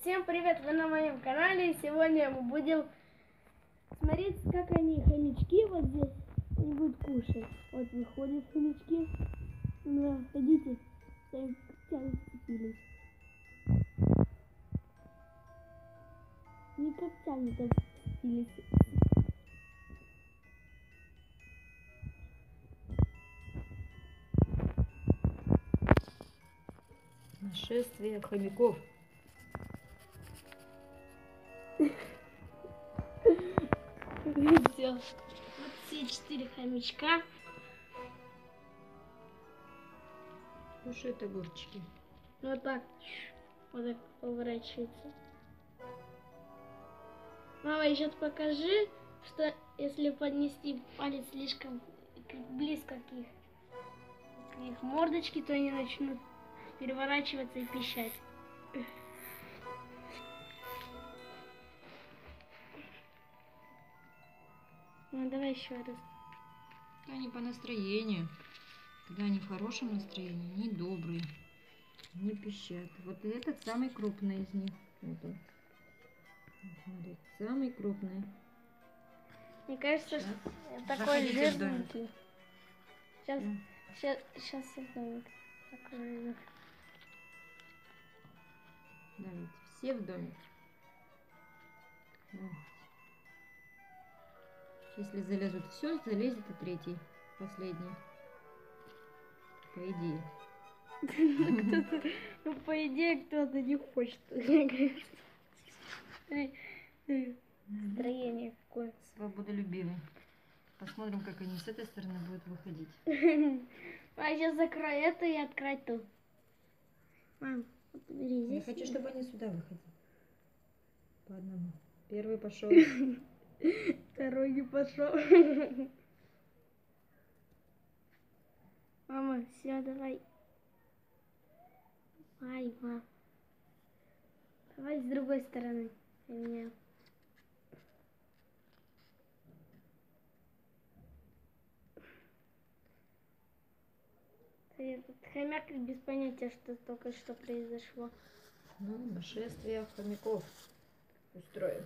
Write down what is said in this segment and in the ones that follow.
Всем привет, вы на моем канале. Сегодня мы будем смотреть, как они, хомячки, вот здесь, они будут кушать. Вот выходят хомячки. Да, там когтями вцепились. Не когтями там вцепились. Нашествие хомяков. Все. Вот все четыре хомячка. Кушают огурчики. Вот так. Вот так поворачивается. Мама, сейчас покажи, что если поднести палец слишком близко к их, к их мордочке, то они начнут переворачиваться и пищать. Ну, давай еще раз. Они по настроению. Когда они в хорошем настроении, они добрые. Не пищат. Вот этот самый крупный из них. Вот он. Смотри, самый крупный. Мне кажется, что такой Заходите жирненький. Сейчас, Да. сейчас, сейчас в домик. Такой жирный. Давайте, все в домик. Если залезут все, залезет и третий, последний. По идее. Ну, по идее, кто-то не хочет. Мне кажется. Смотри, смотри, Строение какое. Свободолюбивый. Посмотрим, как они с этой стороны будут выходить. А сейчас закрой это и открой ту. Мам, вот бери Я здесь. хочу, чтобы они сюда выходили. По одному. Первый пошел. Второй не пошел. Мама, все, давай. Ай, мам. Давай с другой стороны. Меня. Этот хомяк без понятия, что только что произошло. Ну, нашествие хомяков устроим.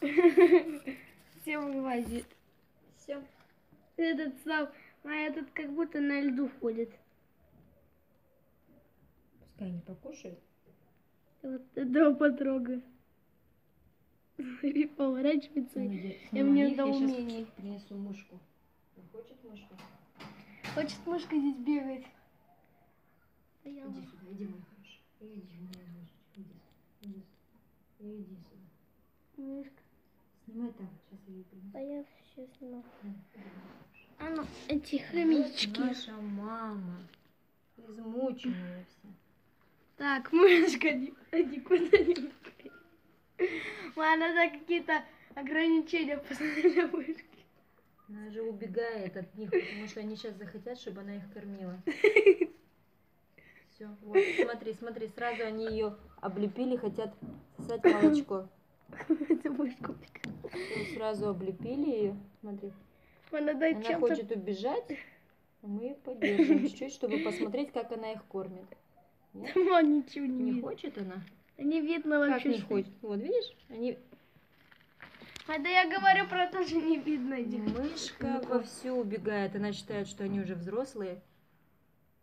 Все вылазит. Все. Этот сам, а этот как будто на льду ходит. Пускай они покушают. Вот этого потрогаю. Смотри, поворачивается. Иди, Я снимай мне я щас недоумение. принесу мышку. Не хочет мышку? Хочет мышка здесь бегать. А я Иди сюда, иди, мой хороший. Иди, моя мышечка, иди. Иди, иди сюда. мышка. Снимай там, сейчас я ее принесу. А я все сниму. Иди, А ну, эти хомячки. наша мама. Измученная вся. Так, мышка, не ходи куда-нибудь. Ладно, это какие-то ограничения посмотри мышки. Она же убегает от них, потому что они сейчас захотят, чтобы она их кормила. Все, вот, смотри, смотри, сразу они ее облепили, хотят сосать молочко. Это мышка. Всё, Сразу облепили ее, смотри. Она чем-то хочет убежать, а мы ее поддержим чуть-чуть, чтобы посмотреть, как она их кормит. Нет? Сама ничего не, Не видно. хочет она? Не видно Как вообще. не что- хочет? Вот, видишь? Они... А да я говорю про то, что не видно этих. Мышка хомяков. вовсю убегает. Она считает, что они уже взрослые.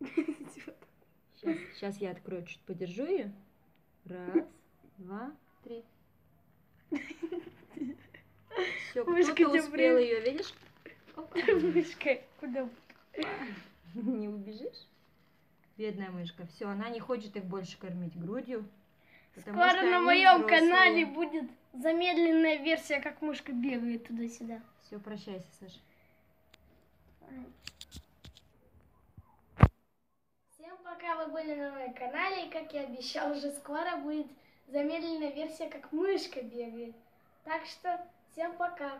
Сейчас, сейчас я открою, чуть подержу ее. Раз, два, три. Все, Мышка кто-то тебя успел привет. ее, видишь? Мышка, куда? Не убежишь? Бедная мышка. Все, она не хочет их больше кормить грудью. Скоро на моем взрослые. канале будет замедленная версия, как мышка бегает туда-сюда. Все, прощайся, Саша. Всем пока, вы были на моем канале, и как я обещал, уже скоро будет замедленная версия, как мышка бегает. Так что всем пока.